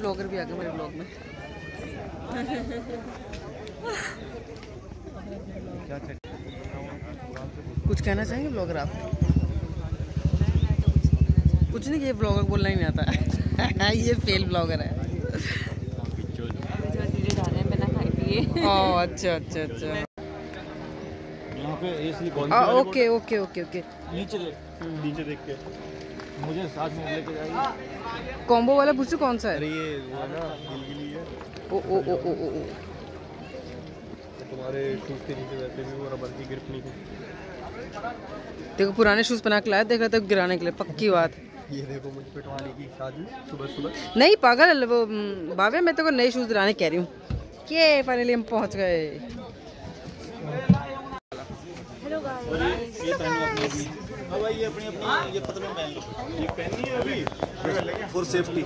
Blogger भी आ गए मेरे ब्लॉग में। कुछ कहना चाहेंगे ब्लॉगर आप? कुछ नहीं ये ब्लॉगर बोलना ही नहीं आता। ये फेल ब्लॉगर है। अच्छा अच्छा अच्छा। पे आ, ओके ओके ओके ओके नीचे देख नीचे देख के। मुझे साथ में लेके जाइए। कॉम्बो वाला पूछो कौन सा है? अरे ये वो है ना के लिए ओ ओ ओ ओ ओ तो तुम्हारे शूज़ के नीचे वैसे भी वो रबर की ग्रिप नहीं है। देखो पुराने शूज़ पहना के लाया देख रहा था गिराने के लिए पक्की बात। ये देखो मुझ पिटवाने की शादी सुबह सुबह। नहीं पागल वो बाबे मैं तो को नए शूज़ दिलाने कह रही हूँ। के फाइनली हम पहुँच गए। अपनी अपनी अब ये अपनी अपनी ये पतलून पहन ये पहननी है अभी? फॉर सेफ्टी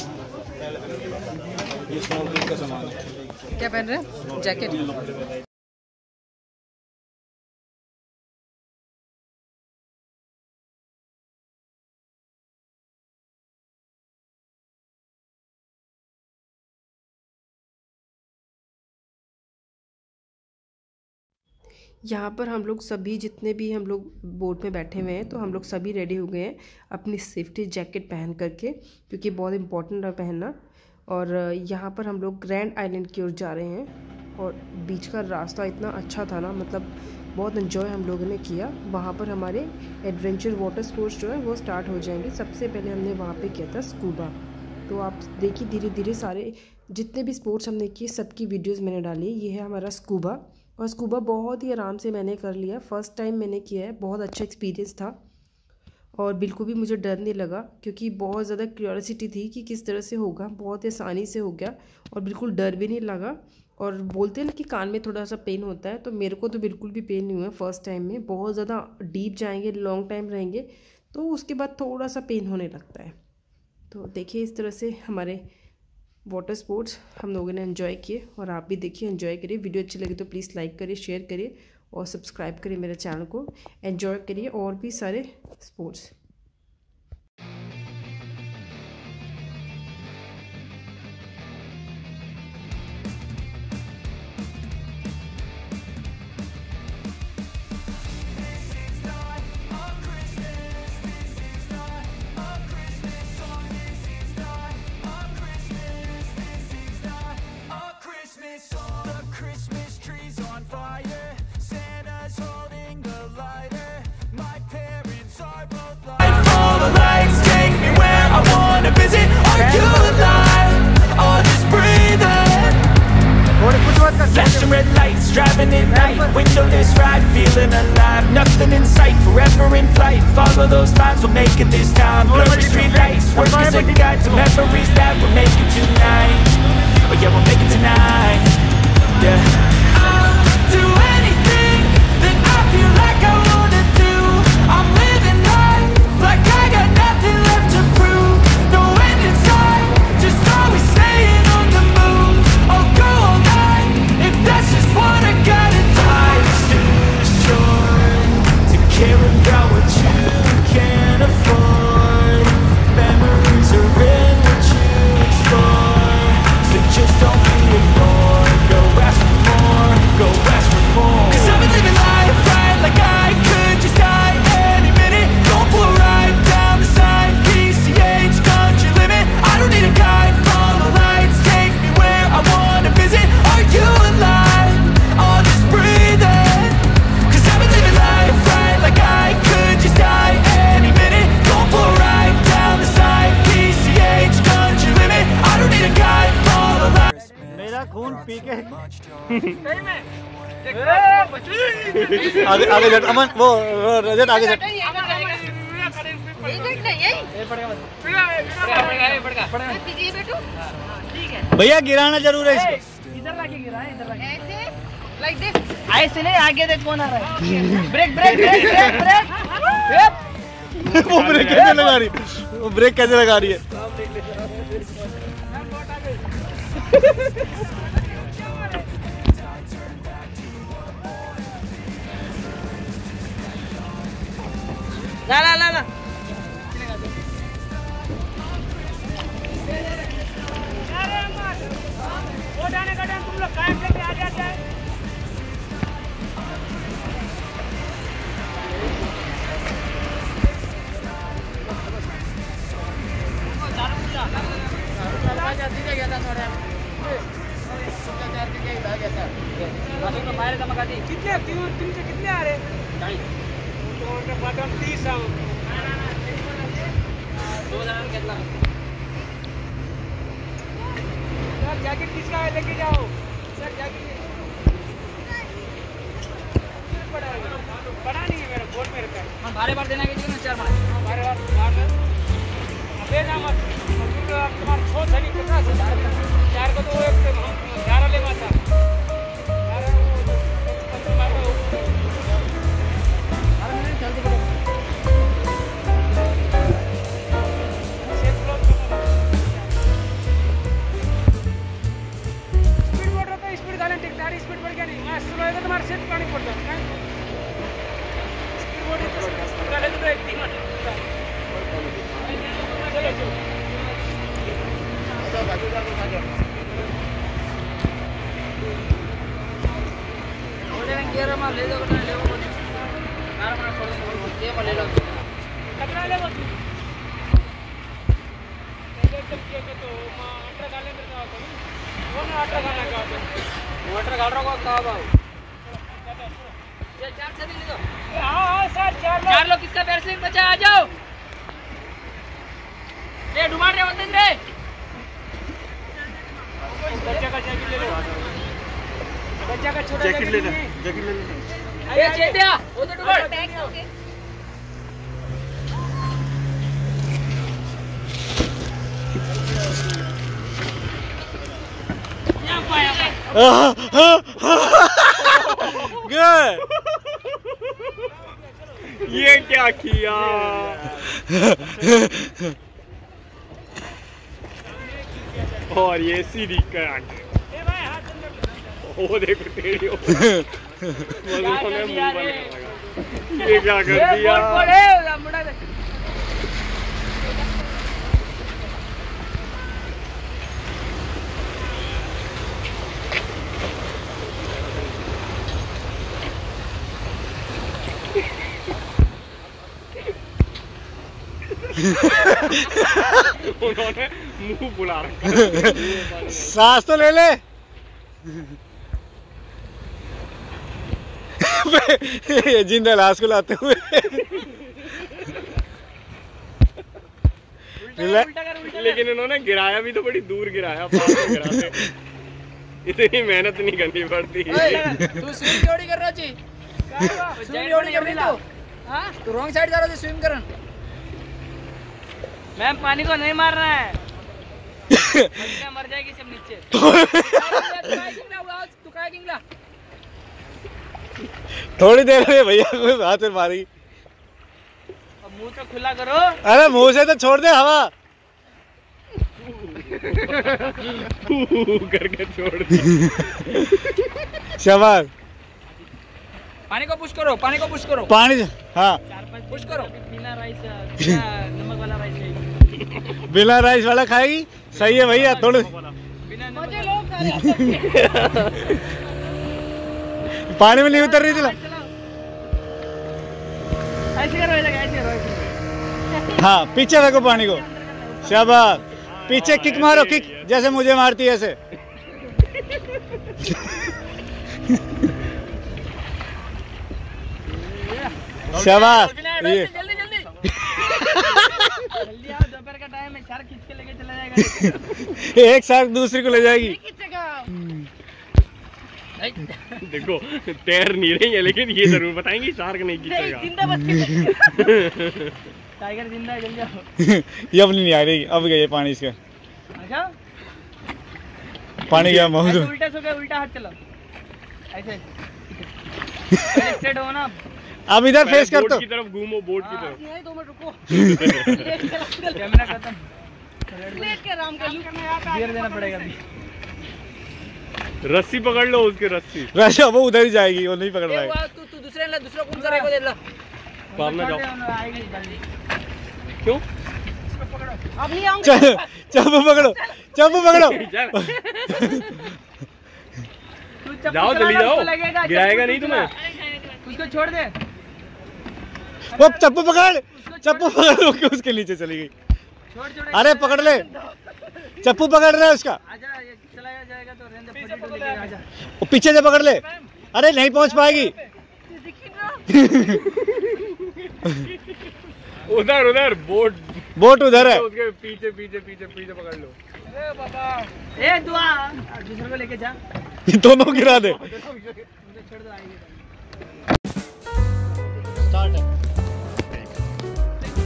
ये स्मोकिंग का सामान है। क्या पहन रहे हैं? जैकेट यहाँ पर हम लोग सभी जितने भी हम लोग बोट में बैठे हुए हैं तो हम लोग सभी रेडी हो गए हैं अपनी सेफ्टी जैकेट पहन करके, क्योंकि बहुत इम्पोर्टेंट है पहनना। और यहाँ पर हम लोग ग्रैंड आइलैंड की ओर जा रहे हैं, और बीच का रास्ता इतना अच्छा था ना मतलब बहुत इन्जॉय हम लोगों ने किया। वहाँ पर हमारे एडवेंचर वाटर स्पोर्ट्स जो है, वो स्टार्ट हो जाएँगे। सबसे पहले हमने वहाँ पे किया था स्कूबा तो आप देखिए धीरे धीरे सारे जितने भी स्पोर्ट्स हमने किए, सबकी वीडियोस मैंने डाली। ये है हमारा स्कूबा और स्कूबा बहुत ही आराम से मैंने कर लिया। फ़र्स्ट टाइम मैंने किया है, बहुत अच्छा एक्सपीरियंस था। और बिल्कुल भी मुझे डर नहीं लगा, क्योंकि बहुत ज़्यादा क्यूरियोसिटी थी कि किस तरह से होगा। बहुत ही आसानी से हो गया और बिल्कुल डर भी नहीं लगा। और बोलते हैं ना कि कान में थोड़ा सा पेन होता है तो मेरे को तो बिल्कुल भी पेन नहीं हुआ फ़र्स्ट टाइम में। बहुत ज़्यादा डीप जाएँगे लॉन्ग टाइम रहेंगे तो उसके बाद थोड़ा सा पेन होने लगता है। तो देखिए इस तरह से हमारे वाटर स्पोर्ट्स हम लोगों ने एंजॉय किए और आप भी देखिए इन्जॉय करिए। वीडियो अच्छी लगी तो प्लीज़ लाइक करिए शेयर करिए और सब्सक्राइब करिए मेरे चैनल को। एंजॉय करिए और भी सारे sports Christmas song. The Christmas tree's on fire. Santa's holding the lighter. My parents are both like. All the lights take me where I wanna visit. Are you alive? Or just breathing? Flashing red lights, driving at night. Windowless ride, feeling alive. Nothing in sight, forever in flight. Follow those lines, we'll make it this time. Blurry street lights, work as a guide to memories that we're making tonight. Yeah, we'll make it tonight. Yeah. आगे आगे जट अमन, वो रजत, आगे जट भैया, गिराना ज़रूर है इसको। इधर इधर ऐसे नहीं आगे देख कौन आ रहा है break break break break break वो ब्रेक कैसे लगा रही? है वो ब्रेक कैसे लगा रही है? ला ला ला ला। तुम आ हैं कितने तीन तीन से कितने आ रहे? दो जणांना सर जैकेट किसका है लेके जाओ सर जैकेट है बड़ा नहीं? है मेरा बोर्ड में रखा है बार। देना किती ना चार मार हमारे पास बाहर में अबे ना मत ले दो ना ले वो कार में छोड़ दो ये में ले लो कचरा ले वो पहले जब के तो माँ अठारह गाले में का होता वो ना अठारह गाना का होता मोटर गाड़ रहा का बाबू ये चार से ले दो हाँ हाँ सर चार लोग चार लोग किसका पैर बचा आ जाओ ये डुमार रे होते रे बच्चा का जैकेट ले लो बच्चा का छोटा जैकेट लेना जैकेट ले ये चेटिया वो तो गुड ये क्या किया? और ये सीधी अंदर वो देखो टेढ़ी हो। ने मुँह? बना ये क्या कर दिया? उन्होंने मुँह बुला रखा। सांस तो ले ले। ये ज़िंदा लाश को लाते हुए। रिलैक्स उल्टा कर उल्टा लेकिन इन्होंने गिराया भी तो बड़ी दूर गिराया इतनी मेहनत नहीं करनी पड़ती। तू स्विम कर स्विम रही तू। हाँ? तू रॉन्ग साइड जा रहा था स्विम करन। मैम पानी को नहीं मार रहा है। मर जाएगी सब नीचे। तू काय किंगला उड़ा, तू काय किंगला थोड़ी देर में भैया को हाथ में मारी। अब मुँह तो खुला करो। अरे मुँह से तो छोड़ दे हवा। करके छोड़ दी शाबाश। पानी को पुश करो पानी को पुश करो। पानी हाँ। पुश करो। बिना राइस नमक वाला राइस बिना राइस वाला खाएगी? सही है भैया थोड़े बिना पानी में नहीं उतर रही थी ना। ऐसे करो ऐसे ऐसे करो। ऐसे हाँ पीछे रखो पानी को। शाबाश। पीछे किक मारो किक। जैसे मुझे मारती है ऐसे। शाबाश। ये। जल्दी जल्दी। जल्दी आओ दोपहर का टाइम है खींच के लेके चला जाएगा एक साथ दूसरी को ले जाएगी। देखो तैर नहीं रही है लेकिन ये ज़रूर बताएँगे शार्क नहीं ज़िंदा टाइगर ज़िंदा है जल्दी आओ। ये अब नहीं आ रही अब गई पानी इसका। अच्छा? पानी गया मौजूद उल्टा सो गए उल्टा हाथ चलो ऐसे। स्ट्रेट हो ना। अब इधर फेस कर तो। की तरफ़ घूमो बोट की तरफ़। यही दो मिनट रुको। कैमरा खत्म। गियर देना पड़ेगा अभी। रस्सी पकड़ लो उसकी रस्सी। राशा वो उधर ही जाएगी वो नहीं पकड़ पाएगा। तू तू दूसरे ला दूसरा कौन सा रहेगा दे ला। सामने जाओ। आएगी जल्दी क्यों चल चप्पू पकड़ो चप्पू पकड़ो। जाओ जल्दी जाओ। गिराएगा नहीं तुम्हें। उसको छोड़ दे। वो चप्पू पकड़ चप्पू पकड़ उसके नीचे चली गई। छोड़ छोड़ अरे पकड़ ले। चप्पू पकड़ रहा है उसका। वो पीछे से पकड़ ले। अरे नहीं पहुँच पाएगी। उधर उधर बोट। बोट उधर है। उसके पीछे पीछे पीछे पीछे पकड़ लो। ए दुआ। दूसरे को लेके जा। दोनों गिरा दे।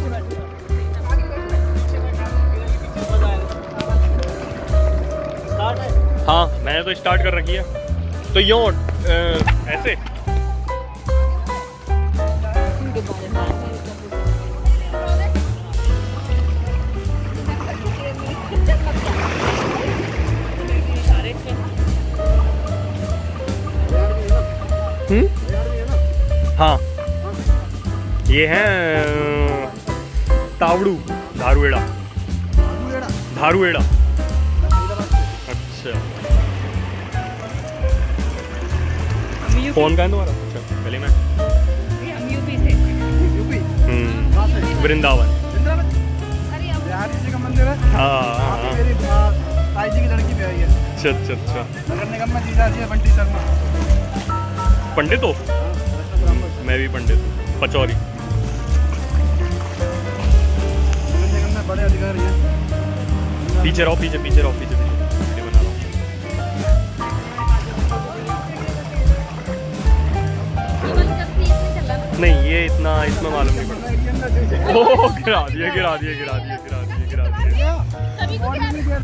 हाँ। मैंने तो स्टार्ट कर रखी है। तो यो ऐसे। हम्म? हाँ। ये है तावड़ू धारुएड़ा। धारुएड़ा। अच्छा। फ़ोन का है तुम्हारा अच्छा पहले मैं हम्म, वृंदावन। बिहारी जी का मंदिर है? हाँ हाँ हाँ। मेरी ताई जी की लड़की भी आई है। अच्छा अच्छा अच्छा। नगर निगम में जीजा जी बंटी शर्मा। पंडित हो? मैं भी पंडित हूँ पचौरी। नगर निगम में बड़े अधिकारी हैं। पीछे रहो पीछे पीछे रहो पीछे। नहीं ये इतना इसमें मालूम नहीं पड़ता। ओह गिरा दिए गिरा दिए गिरा दिए गिरा दिए गिरा दिए।